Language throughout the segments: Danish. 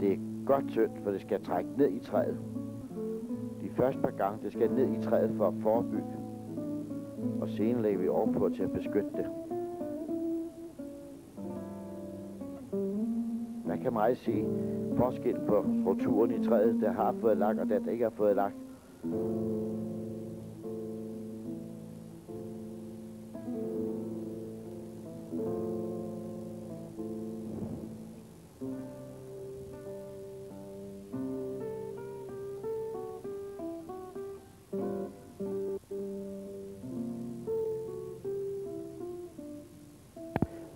det er godt tyndt, for det skal trække ned i træet. De første par gange, det skal ned i træet for at forebygge. Og senere lægger vi ovenpå til at beskytte det. Man kan meget se forskel på strukturen i træet, der har fået lak, og der, der ikke har fået lak.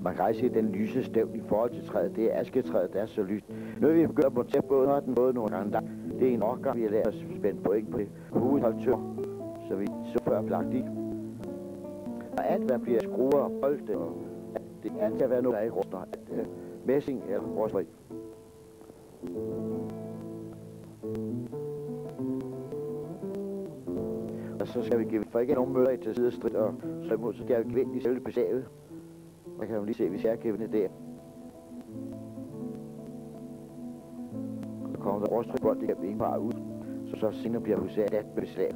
Man kan se den lyse stævn i forhold til træet. Det er asketræet, der er så lyst. Nu er vi begyndt at montere båden, og den både nogle gange. Der. Det er en årgang, vi har lært os spændt point på det. Hovedholdt tør, så vi så før plagt i. Og alt, hvad bliver skruer og bolde, og at det alt kan være noget, der ikke ruster. At, uh, øh, messing eller rustfri. Og så skal vi give, for ikke nogen møller til side strid, og så, skal vi give i selve besaget. Der kan man lige se, hvis jeg er kævende der. Så kommer der rostrig bold igennem en bare ud, så så senere bliver huset at beslag.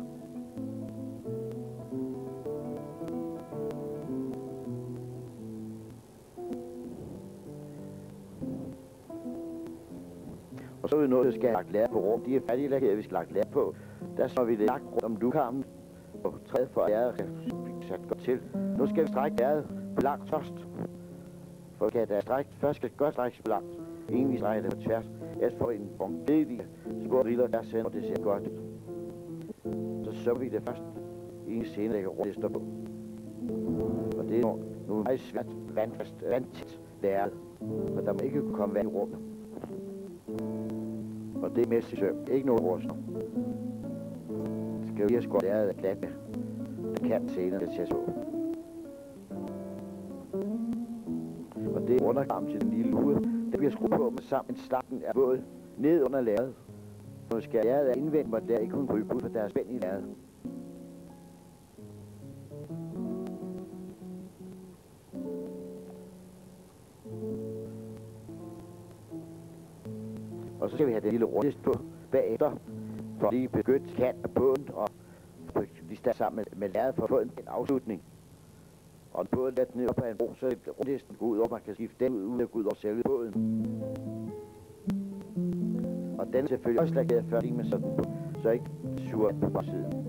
Og så er vi nået, at skal have lagt lær på rum. De er færdige vi skal lagt lær på. Der så vi det lagt rundt om lukarmen. Og træet for æret skal sat godt til. Nu skal vi strække æret blankt først. For kan der strække, først skal godt strækkes blankt, langt. Ingen vi strækker det på tværs. Ellers får en bongedelig skår riller der sender, og det ser godt ud. Så sømmer vi det først. En scene lægger rundt, det står på. Og det er nu, nu er meget svært vandfast, vandtæt læret. For der må ikke kunne komme vand i rummet. Og det er mest i søvn, Ikke noget rustner. Skal vi have skåret læret af glat med. Der kan senere det til at så. Og det underarm til den lille lue. Der bliver skruet på med sammen slakken er våd ned under lærret. Nu skal læret af indvendt, hvor der ikke kun ryge ud, for der er spænd i lærret. Og så skal vi have den lille rundest på bagefter, for lige begyndt kant af bunden, og lige stå sammen med, med lærret for at få en, en afslutning. Og både båd lader ned op en bro, så rundesten næsten ud, og man kan skifte den ud og gå ud over selve båden. Og den er selvfølgelig også lageret før, lige med sådan på, så ikke sur på siden.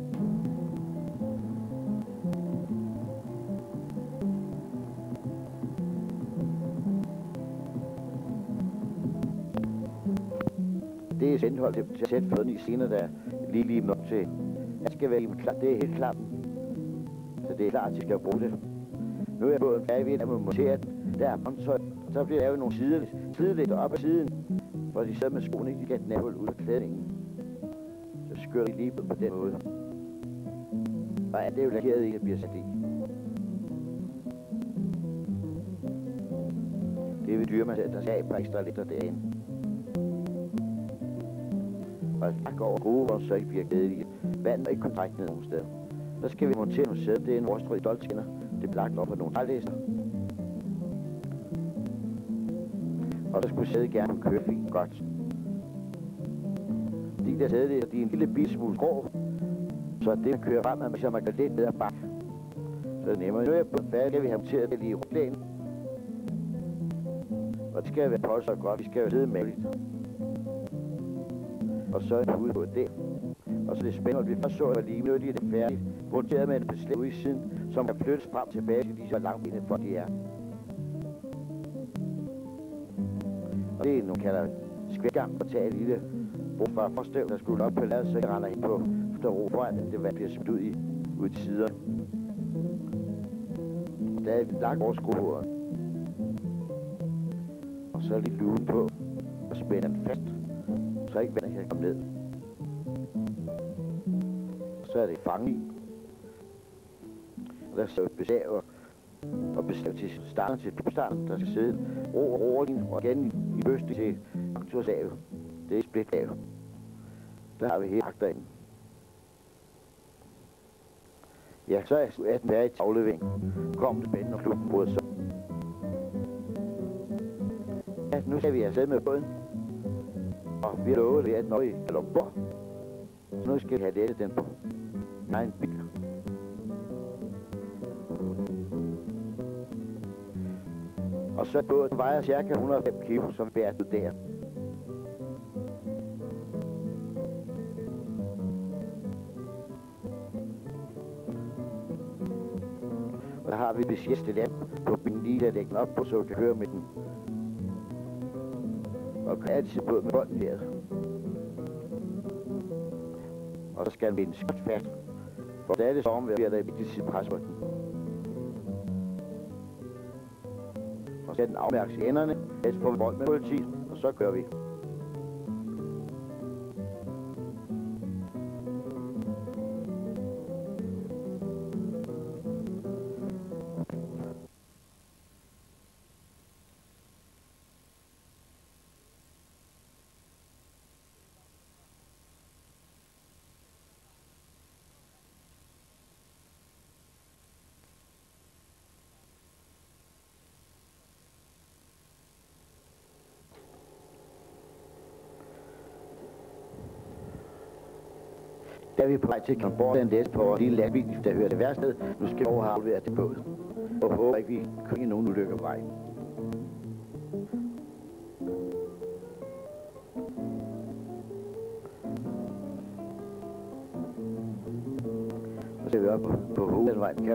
Det er sendhold til at sætte fødderne i senere, der lige lige nok til. Jeg skal være klar, det er helt klart. Så det er klart, at jeg skal bruge det. Nu er båden færdig ved at montere den. Der er håndtøj. Så bliver lavet nogle sider, sidelægter op ad siden, for de sidder med skoene ikke kan knæhul ud af klædningen. Så skør de lige på den måde. Og alt det er jo lakeret i, at bliver sat i. Det er ved dyre, man sætter sig af på ekstra liter derinde. Og der går gode, og så ikke bliver kedelige. Vand er ikke kontakt ned nogen steder. Så skal vi montere nogle sæder. Det er en rostrig doltskinner. Det blev lagt op af nogle trælæser. Og der skulle sædet gerne køre fint godt. De der sædelæser, de er en lille bil smule grå. Så det man kører frem, så man kan lidt ned ad bakken. Så det er nemmere. Nu er jeg på færdig, vi har monteret det lige i rundlægen. Og det skal være på så godt. Vi skal jo sidde maligt. Og så er det ude på det. Og så er det spændende, at vi først så, at lige nu er det færdigt. Monteret med en beslæg ude i siden, som kan flyttes frem og tilbage til de så langt inde, for de er. Og det er nogle kalder skvætgang at tage et lille brug fra forstæv, der skulle op på ladet, så jeg render ind på efter ro foran, at det vand bliver smidt ud i ud til siderne. Der er lagt over skruehovedet. Og så lige lugen på og spænder den fast, så ikke vandet kan komme ned. Så er det fanget i. Der står besag og, og besag til starten til starten, der skal sidde ro og ro og igen i, bøste til aktorsavet. Det er splitlavet. Der har vi hele agterinde. Ja, så er den der i tavleving. Kom spændende og klubben mod så. Ja, nu skal vi afsted med båden. Og vi har lovet det, at når I er så nu skal vi have lettet den på Nej, egen Og så båden vejer cirka 105 kilo, som bærer du der. Og der har vi det sidste land på min lige der lægger op på, så du kan høre med den. Og kan altid båd med bolden der. Og så skal vi en skot fast. For det er det sommer, bliver der vigtigt sit pres på den. Og så den afmærkes i enderne, ellers får vi bold med politiet, og så kører vi. Da vi på vej til Kalundborg, den læs på vores lille landbil, der hører det værsted. Nu skal vi over have afleveret til båd. Og håber ikke, vi kører nogen ulykker på vejen. Så ser vi op på, på hovedvej til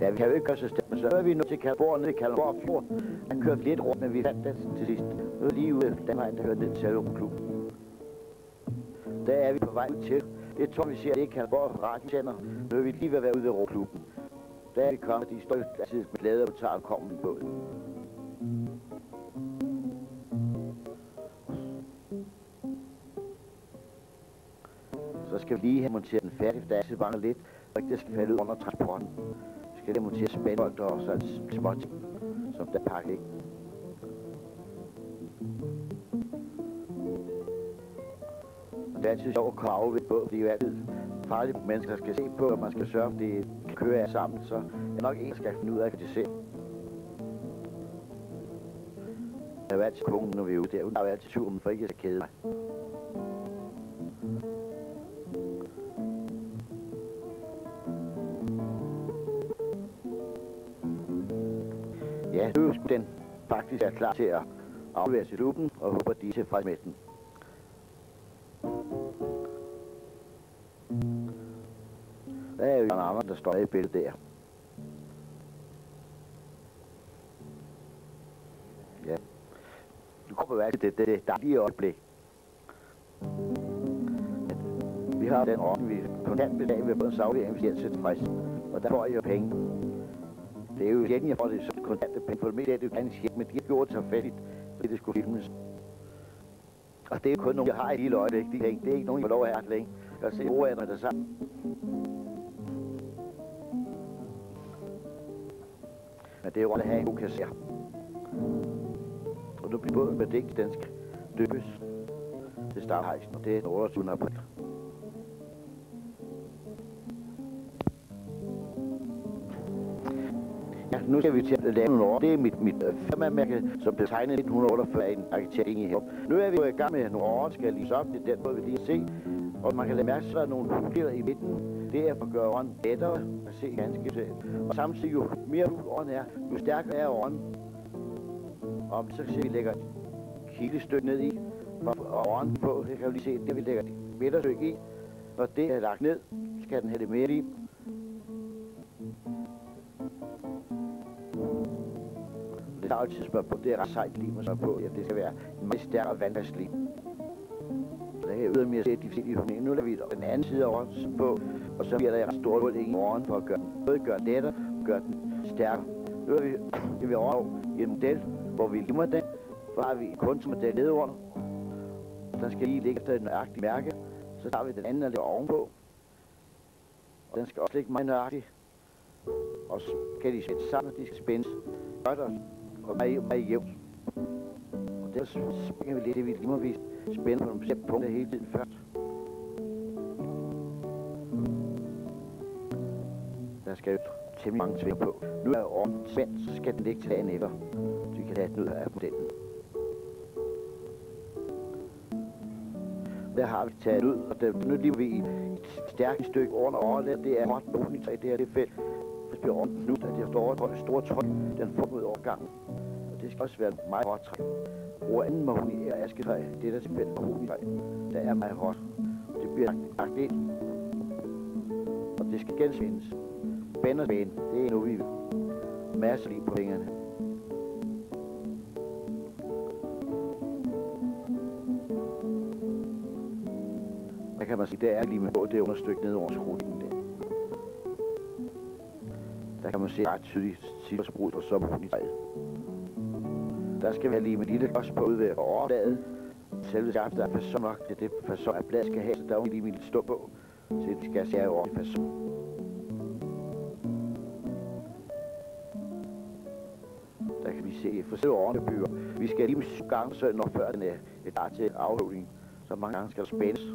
Da vi havde ikke gøre så stemme, så var vi nødt til Kalborg, ned i Kalborg Fjord. Han kørte lidt rundt, men vi fandt det til sidst. Nu lige ude den vej, der hørte ned til Salum Der er vi på vej ud til. Det tror vi ser, det er Kalborg radiosender. Nu er vi lige ved at være ude ved Råklubben. Der er vi kommet, de står altid med glæde og tager og kommer med båden. Så skal vi lige have monteret den færdig, for der er altid bange lidt, og ikke det skal falde ud under transporten skal det montere spændbold og så småt, som der pakker ikke. Og det er altid sjovt at komme af ved båd, det er altid farligt, mennesker skal se på, og man skal sørge, at det kan køre af sammen, så er nok en, der skal finde ud af, at det ser. Jeg er jo altid kongen, når vi er ude der. Hun er jo altid sur, for ikke at kede mig. Ja, nu den faktisk er klar til at aflevere til lupen, og håber, de er tilfredse med den. Der er jo en armer, der står i billedet der. Ja. Du kommer være til det, det, det dejlige øjeblik. Vi har den orden, vi kontant betaler ved både Saudi og til tilfreds. Og der får I jo penge. Det er jo igen, jeg får det kontante penge, for det meste er det jo ganske men de har gjort det så fattigt, fordi det skulle filmes. Og det er kun nogen, jeg har i lille øjeblik, de penge. Det er ikke nogen, jeg får lov at have længe. Jeg ser ordene der sammen. Men det er jo at have en god kasser. Og nu bliver båden med det, den skal døbes til starthejsen, og det er 28. april. Nu skal vi til at lave nogle år. Det er mit, mit øh, firmamærke, som blev tegnet i 1948 af en arkitekt i her. Nu er vi jo i gang med nogle år, skal lige op. Det er den måde, vi lige se. Og man kan lade mærke, at der er nogle huller i midten. Det er for at gøre ånden lettere at se ganske selv. Og samtidig jo mere ud ånden er, jo stærkere er ånden. Og så kan vi lægger kildestykke ned i, og ånden på, det kan vi lige se, det vi lægger midterstykke i. Når det er lagt ned, skal den have det mere i. der er altid spørger på, det er ret sejt lim at på, ja, det skal være en meget stærk og vandfast lim. Så der kan jeg ydermere se, at de forskellige humænger. Nu lader vi den anden side af på, og så bliver der et stort hul i morgen for at gøre den, både gøre lettere og gøre den stærkere. Nu er vi, det vi over i en model, hvor vi limer den, så har vi en kunstmodel nede under. Den skal lige ligge efter et nøjagtigt mærke. Så tager vi den anden og lægger ovenpå. Og den skal også ligge meget nøjagtigt. Og så kan de sætte sammen, de skal spændes godt og og meget, meget jævnt. Og der springer vi lidt, det vi lige må vi spænde på nogle punkter hele tiden først. Der skal jo temmelig mange tvinger på. Nu er ovnen spændt, så skal den ligge til dagen efter. Så vi kan tage den ud af modellen. Der har vi taget ud, og der, nu lige vi i et stærkt stykke under overladet. Det er ret nogen træ, det her det felt. Hvis bliver ordentligt nu, at det står et stort tøj, den får ud overgangen. Og det skal også være meget hårdt træ. Brug anden mahoni er asketræ. Det er der simpelthen mahoni træ. Der er meget hårdt. Og Det bliver lagt ind. Og det skal genspændes. Spænd og spænd. Det er nu vi masser lige på fingrene. Der kan man sige, det er lige med på det understykke ned over skruningen der. Kan man se ret tydeligt silversbrud og så træet. Der skal være lige med lille klods på udvær og overfladet. Selve skaft er person nok til det person, at bladet skal have, så der er lige min stå på, så det skal se over i person. Der kan vi se forskellige årene byer. Vi skal lige med syv gange søndag, før den er klar til afhøvning. Så mange gange skal der spændes.